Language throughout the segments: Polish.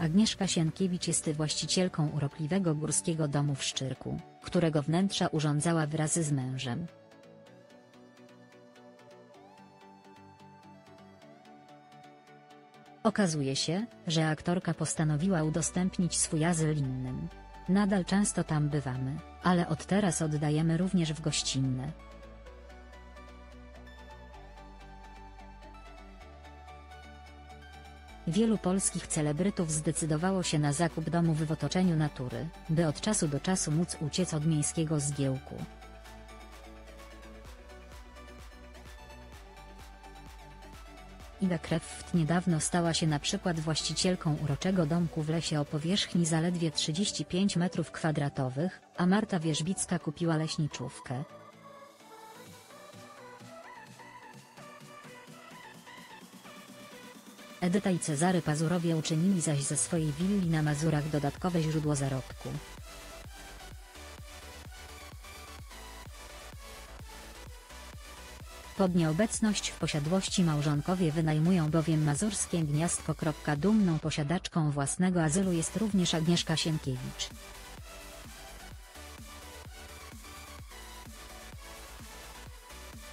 Agnieszka Sienkiewicz jest właścicielką urokliwego górskiego domu w Szczyrku, którego wnętrza urządzała wraz z mężem. Okazuje się, że aktorka postanowiła udostępnić swój azyl innym. Nadal często tam bywamy, ale od teraz oddajemy również w gościnne. Wielu polskich celebrytów zdecydowało się na zakup domów w otoczeniu natury, by od czasu do czasu móc uciec od miejskiego zgiełku. Ida Kreft niedawno stała się na przykład właścicielką uroczego domku w lesie o powierzchni zaledwie 35 m2, a Marta Wierzbicka kupiła leśniczówkę. Edyta i Cezary Pazurowie uczynili zaś ze swojej willi na Mazurach dodatkowe źródło zarobku. Pod nieobecność w posiadłości małżonkowie wynajmują bowiem mazurskie gniazdko. Dumną posiadaczką własnego azylu jest również Agnieszka Sienkiewicz.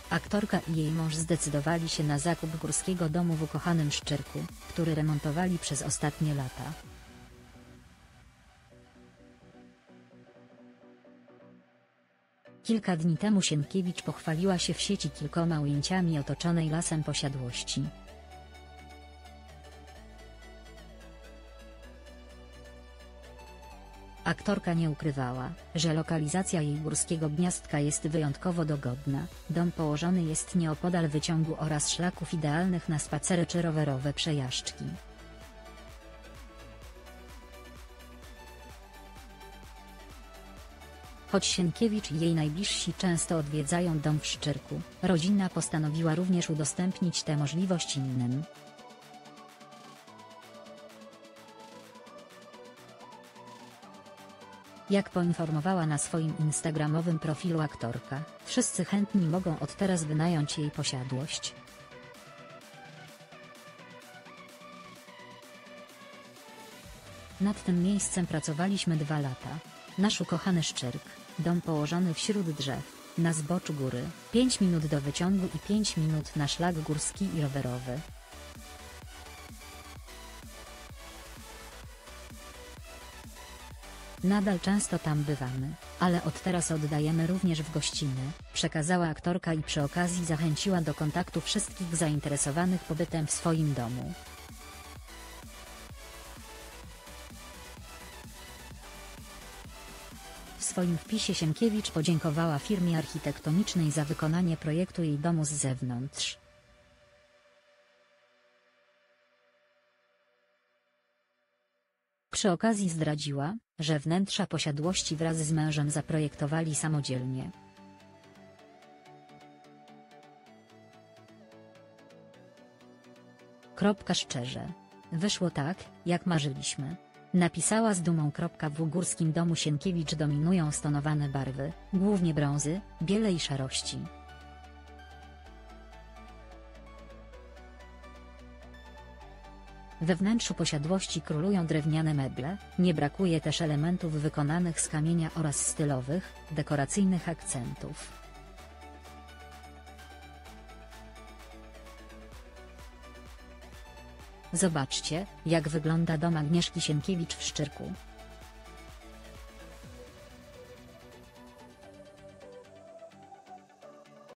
Aktorka i jej mąż zdecydowali się na zakup górskiego domu w ukochanym Szczyrku, który remontowali przez ostatnie lata. Kilka dni temu Sienkiewicz pochwaliła się w sieci kilkoma ujęciami otoczonej lasem posiadłości. Aktorka nie ukrywała, że lokalizacja jej górskiego gniazdka jest wyjątkowo dogodna, dom położony jest nieopodal wyciągu oraz szlaków idealnych na spacery czy rowerowe przejażdżki. Choć Sienkiewicz i jej najbliżsi często odwiedzają dom w Szczyrku, rodzina postanowiła również udostępnić tę możliwość innym. Jak poinformowała na swoim instagramowym profilu aktorka, wszyscy chętni mogą od teraz wynająć jej posiadłość. Nad tym miejscem pracowaliśmy dwa lata. Nasz ukochany Szczyrk, dom położony wśród drzew, na zboczu góry, 5 minut do wyciągu i 5 minut na szlak górski i rowerowy. Nadal często tam bywamy, ale od teraz oddajemy również w gościny, przekazała aktorka i przy okazji zachęciła do kontaktu wszystkich zainteresowanych pobytem w swoim domu. W swoim wpisie Sienkiewicz podziękowała firmie architektonicznej za wykonanie projektu jej domu z zewnątrz. Przy okazji zdradziła, że wnętrza posiadłości wraz z mężem zaprojektowali samodzielnie. Kropka szczerze. Wyszło tak, jak marzyliśmy. Napisała z dumą. W górskim domu Sienkiewicz dominują stonowane barwy, głównie brązy, biele i szarości. We wnętrzu posiadłości królują drewniane meble, nie brakuje też elementów wykonanych z kamienia oraz stylowych, dekoracyjnych akcentów. Zobaczcie, jak wygląda dom Agnieszki Sienkiewicz w Szczyrku.